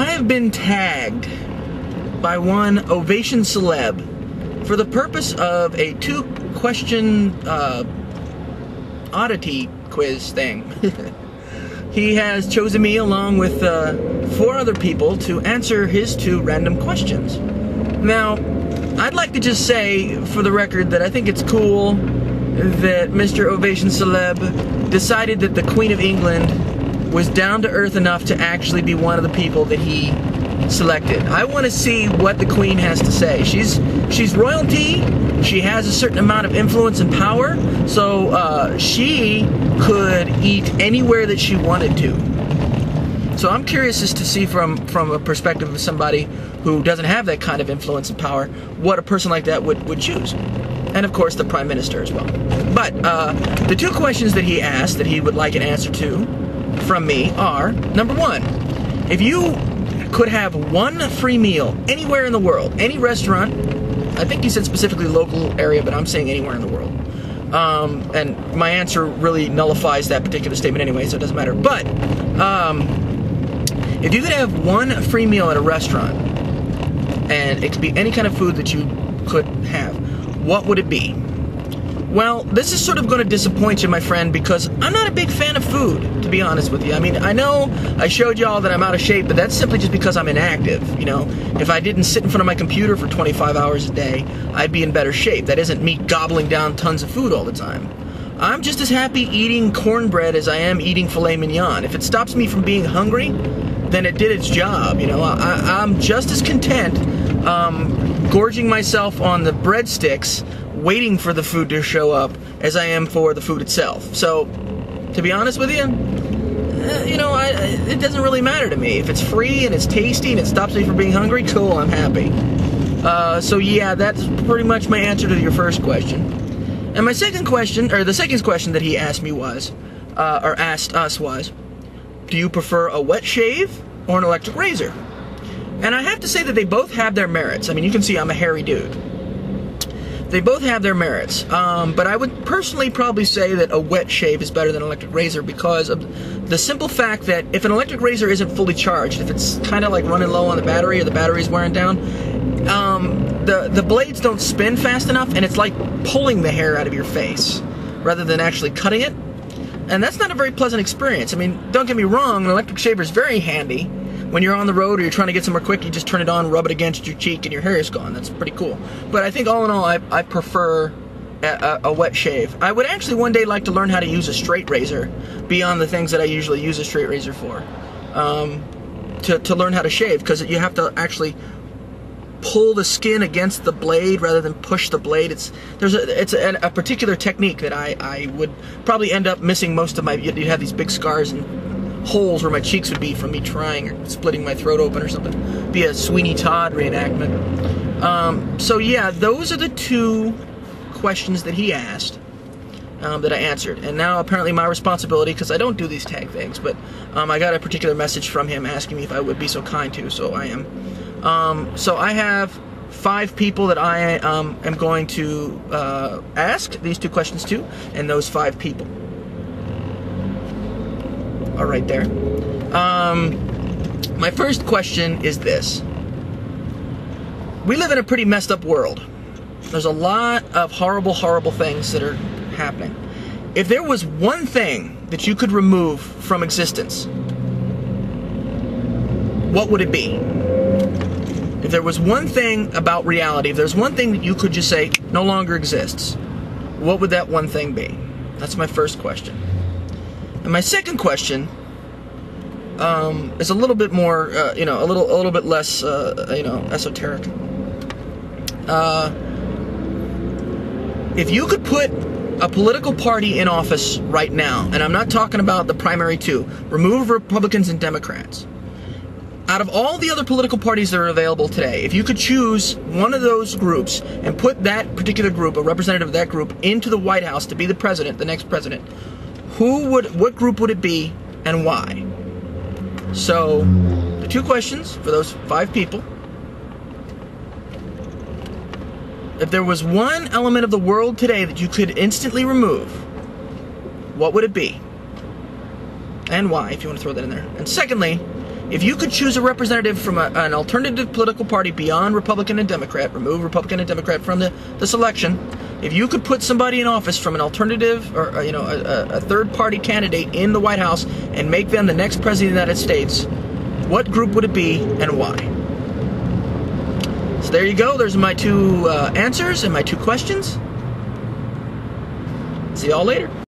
I have been tagged by one Ovation celeb for the purpose of a two question uh, oddity quiz thing. he has chosen me along with uh, four other people to answer his two random questions. Now, I'd like to just say, for the record, that I think it's cool that Mr. Ovation Celeb decided that the Queen of England was down to earth enough to actually be one of the people that he selected. I want to see what the Queen has to say. She's she's royalty. She has a certain amount of influence and power, so uh, she could eat anywhere that she wanted to. So I'm curious as to see from from a perspective of somebody who doesn't have that kind of influence and power, what a person like that would would choose. And of course, the prime minister as well. But uh, the two questions that he asked that he would like an answer to from me are number one, if you could have one free meal anywhere in the world, any restaurant. I think you said specifically local area, but I'm saying anywhere in the world. Um, and my answer really nullifies that particular statement anyway, so it doesn't matter. But um, if you could have one free meal at a restaurant, and it could be any kind of food that you could have, what would it be? Well, this is sort of going to disappoint you, my friend, because I'm not a big fan of food, to be honest with you. I mean, I know I showed y'all that I'm out of shape, but that's simply just because I'm inactive. You know, if I didn't sit in front of my computer for 25 hours a day, I'd be in better shape. That isn't me gobbling down tons of food all the time. I'm just as happy eating cornbread as I am eating filet mignon. If it stops me from being hungry, then it did its job. You know, I, am just as content um, gorging myself on the breadsticks waiting for the food to show up as I am for the food itself. So, to be honest with you, uh, you know, I, it doesn't really matter to me. If it's free and it's tasty and it stops me from being hungry, cool, I'm happy. Uh, so yeah, that's pretty much my answer to your first question. And my second question, or the second question that he asked me was, uh, or asked us was, do you prefer a wet shave or an electric razor? And I have to say that they both have their merits. I mean, you can see I'm a hairy dude. They both have their merits, um, but I would personally probably say that a wet shave is better than an electric razor because of the simple fact that if an electric razor isn't fully charged, if it's kind of like running low on the battery or the battery's wearing down, um, the, the blades don't spin fast enough and it's like pulling the hair out of your face rather than actually cutting it. And that's not a very pleasant experience. I mean, don't get me wrong, an electric shaver is very handy when you're on the road or you're trying to get somewhere quick, you just turn it on, rub it against your cheek, and your hair is gone. That's pretty cool. But I think all in all, I, I prefer a, a, wet shave. I would actually one day like to learn how to use a straight razor beyond the things that I usually use a straight razor for. Um, to, to learn how to shave because you have to actually pull the skin against the blade rather than push the blade. It's there's a it's a, a particular technique that I, I would probably end up missing most of my. You'd have these big scars and holes where my cheeks would be from me trying or splitting my throat open or something. Be a Sweeney Todd reenactment. Um, so yeah, those are the two questions that he asked um, that I answered. And now apparently my responsibility, because I don't do these tag things, but um, I got a particular message from him asking me if I would be so kind to, so I am. Um, so I have five people that I um, am going to uh, ask these two questions to, and those five people are right there. Um, my first question is this. We live in a pretty messed up world. There's a lot of horrible, horrible things that are happening. If there was one thing that you could remove from existence, what would it be? If there was one thing about reality, if there's one thing that you could just say no longer exists, what would that one thing be? That's my first question. And my second question um, is a little bit more, uh, you know, a little, a little bit less, uh, you know, esoteric. Uh, if you could put a political party in office right now, and I'm not talking about the primary two, remove Republicans and Democrats. Out of all the other political parties that are available today, if you could choose one of those groups and put that particular group, a representative of that group, into the White House to be the president, the next president, who would, what group would it be and why? So, the two questions for those five people. If there was one element of the world today that you could instantly remove, what would it be? And why, if you want to throw that in there. And secondly, If you could choose a representative from a, an alternative political party beyond Republican and Democrat, remove Republican and Democrat from the, the selection, if you could put somebody in office from an alternative or uh, you know a, a third party candidate in the White House and make them the next president of the United States, what group would it be and why? So there you go. There's my two uh, answers and my two questions. See y'all later.